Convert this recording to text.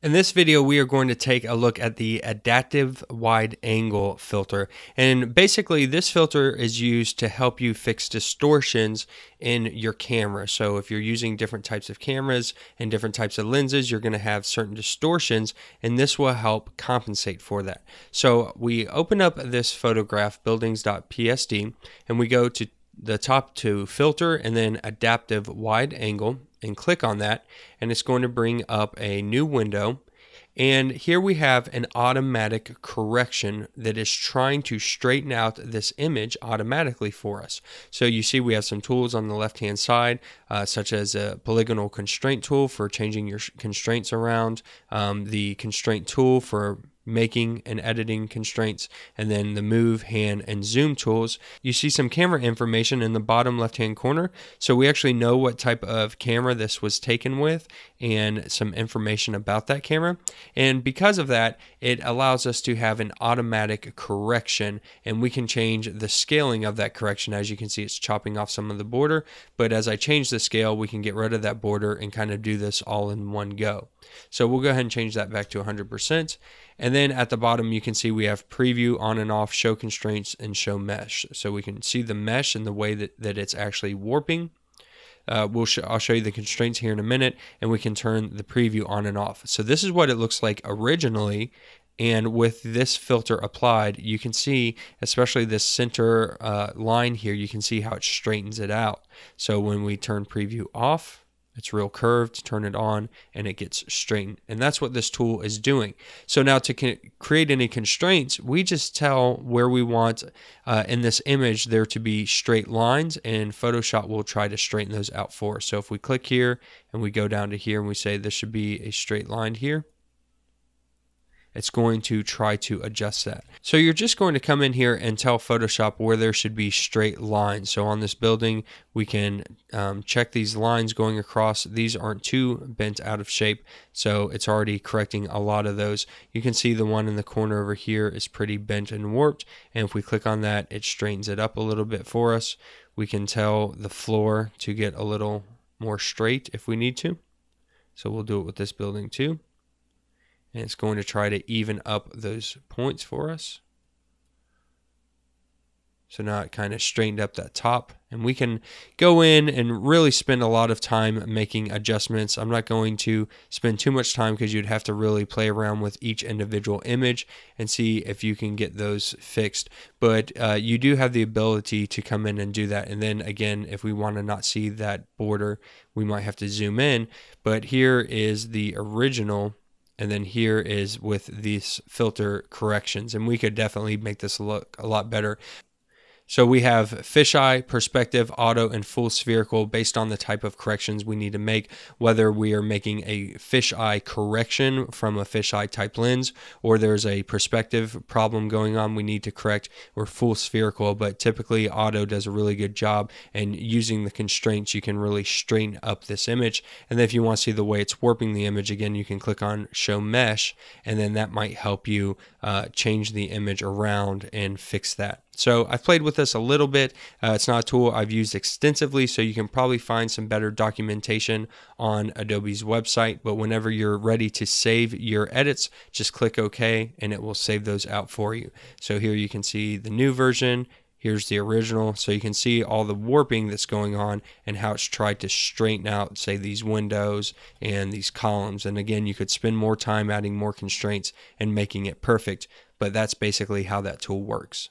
In this video, we are going to take a look at the adaptive wide angle filter. And basically, this filter is used to help you fix distortions in your camera. So if you're using different types of cameras and different types of lenses, you're going to have certain distortions, and this will help compensate for that. So we open up this photograph, buildings.psd, and we go to the top to filter and then adaptive wide angle and click on that and it's going to bring up a new window and here we have an automatic correction that is trying to straighten out this image automatically for us. So you see we have some tools on the left hand side, uh, such as a polygonal constraint tool for changing your constraints around, um, the constraint tool for making and editing constraints, and then the move, hand, and zoom tools. You see some camera information in the bottom left hand corner. So we actually know what type of camera this was taken with and some information about that camera. And because of that, it allows us to have an automatic correction and we can change the scaling of that correction. As you can see, it's chopping off some of the border, but as I change the scale, we can get rid of that border and kind of do this all in one go. So we'll go ahead and change that back to 100%. And then at the bottom, you can see we have preview on and off, show constraints, and show mesh. So we can see the mesh and the way that, that it's actually warping. Uh, we'll sh I'll show you the constraints here in a minute, and we can turn the preview on and off. So this is what it looks like originally, and with this filter applied, you can see, especially this center uh, line here, you can see how it straightens it out. So when we turn preview off, it's real curved, turn it on, and it gets straightened. And that's what this tool is doing. So now to create any constraints, we just tell where we want uh, in this image there to be straight lines, and Photoshop will try to straighten those out for us. So if we click here and we go down to here and we say this should be a straight line here, it's going to try to adjust that. So you're just going to come in here and tell Photoshop where there should be straight lines. So on this building, we can um, check these lines going across. These aren't too bent out of shape, so it's already correcting a lot of those. You can see the one in the corner over here is pretty bent and warped, and if we click on that, it straightens it up a little bit for us. We can tell the floor to get a little more straight if we need to. So we'll do it with this building too and it's going to try to even up those points for us. So now it kind of straightened up that top and we can go in and really spend a lot of time making adjustments. I'm not going to spend too much time because you'd have to really play around with each individual image and see if you can get those fixed. But uh, you do have the ability to come in and do that. And then again, if we want to not see that border, we might have to zoom in. But here is the original and then here is with these filter corrections. And we could definitely make this look a lot better so we have fisheye, perspective, auto, and full spherical based on the type of corrections we need to make, whether we are making a fisheye correction from a fisheye type lens or there's a perspective problem going on we need to correct, or full spherical. But typically, auto does a really good job, and using the constraints, you can really straighten up this image. And then if you want to see the way it's warping the image, again, you can click on show mesh, and then that might help you uh, change the image around and fix that. So I've played with this a little bit. Uh, it's not a tool I've used extensively, so you can probably find some better documentation on Adobe's website. But whenever you're ready to save your edits, just click OK and it will save those out for you. So here you can see the new version. Here's the original. So you can see all the warping that's going on and how it's tried to straighten out, say, these windows and these columns. And again, you could spend more time adding more constraints and making it perfect. But that's basically how that tool works.